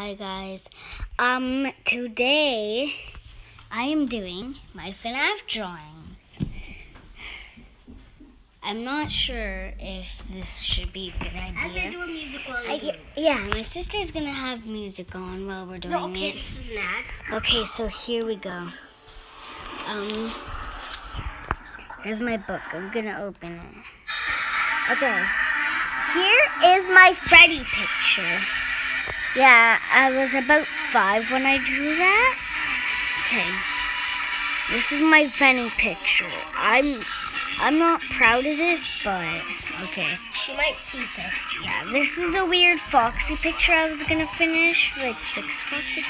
Hi guys. Um today I am doing my FNAF drawings. I'm not sure if this should be a good I'm gonna idea. do a music while I, you do it. yeah, my sister's gonna have music on while we're doing No, okay, it. this is ad. Okay, so here we go. Um, here's my book. I'm gonna open it. Okay, here is my Freddy picture. Yeah, I was about five when I drew that. Okay, this is my Freddy picture. I'm, I'm not proud of this, but okay. She might keep it. Yeah, this is a weird Foxy picture I was gonna finish, like six Foxy.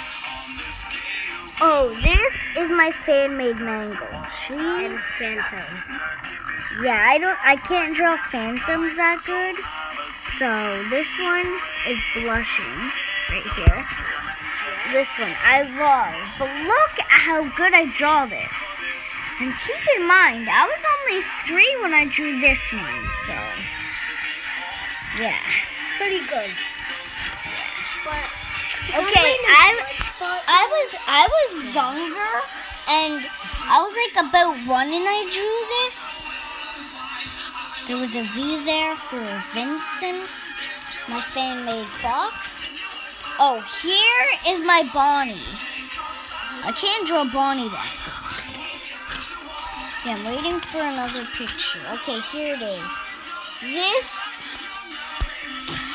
Oh, this is my fan-made Mangle. She, And Phantom. yeah, I don't, I can't draw phantoms that good. So this one is blushing right here. This one I love, but look at how good I draw this. And keep in mind, I was only three when I drew this one, so yeah. Pretty good. But Okay, I'm- I was I was younger and I was like about one and I drew this. There was a V there for Vincent, my fan made fox. Oh, here is my Bonnie. I can't draw Bonnie that. Yeah, I'm waiting for another picture. Okay, here it is. This.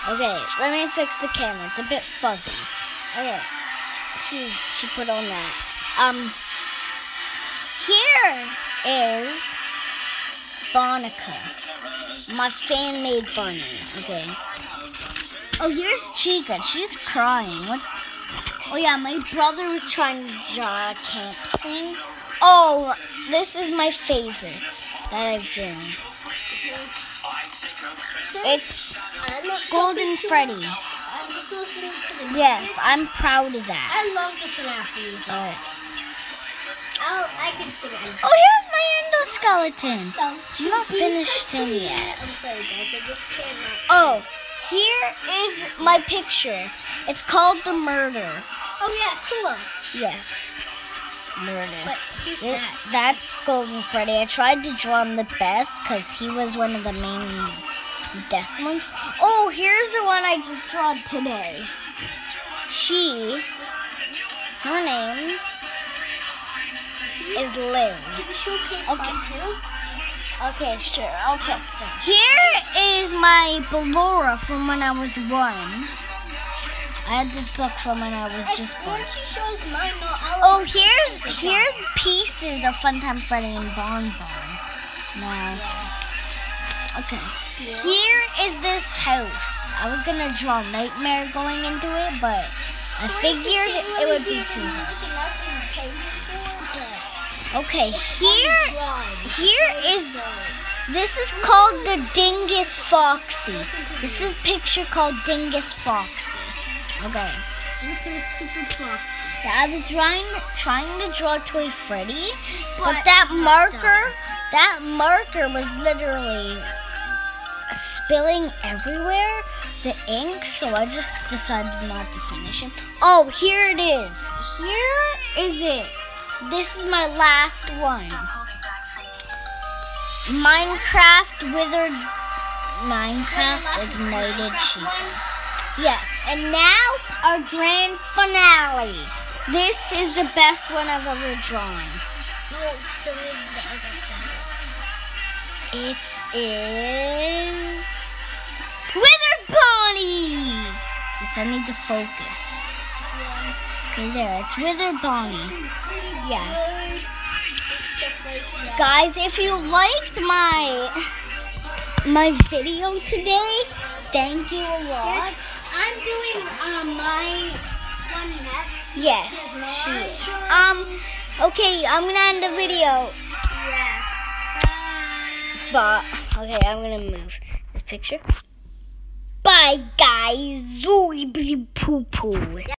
Okay, let me fix the camera. It's a bit fuzzy. Okay she she put on that. Um here is Bonica. My fan made bunny. Okay. Oh here's Chica. She's crying. What Oh yeah, my brother was trying to draw a camp thing. Oh, this is my favorite that I've drawn. It's Golden Freddy. much. I'm just listening to the Yes. I'm proud of that. I love the FNAF music. Oh, Alright. I'll, oh, I can sing it. Oh, here's my endoskeleton. So, You not finished him yet. I'm sorry, guys. I just cannot. Oh, here is my picture. It's called The Murder. Oh yeah, cool. Yes. Murder. But who's It- that? that's Golden Freddy. I tried to draw him the best because he was one of the main death ones. Oh, here's the one I just drawn today. She, her name is Liz. Can you showcase Okay. mine too? Okay, sure. Okay. Here is my Ballora from when I was one. I had this book from when I was just born. She shows mine, Oh, here's here's pieces of Funtime Freddy and Bon Bon. Now, okay. Yeah. Here is this house. I was gonna draw Nightmare going into it, but I So figured you it would be too hard. music and that's what you pay me for, but Okay, here here is. This is called the Dingus Foxy. This is picture called Dingus Foxy. Okay. This is stupid fox. Yeah, I was trying trying to draw Toy Freddy, but, But that marker, that marker was literally spilling everywhere, the ink, so I just decided not to finish it. Oh, here it is. Here is it. This is my last one. Minecraft withered Minecraft ignited Chica. Yes, and now our grand finale. This is the best one I've ever drawn. It's still in the other thing. It is Withered Bonnie. Yes, I need to focus. Okay, there. It's Withered Bonnie. Yeah. Good. Stuff like. Guys, if you liked my my video today, thank you a lot. Yes, I'm doing um, my one next. Yes, she is. Um, okay, I'm gonna end the video. yeah. But okay, I'm gonna move this picture. Bye, guys. Zooey poo poo.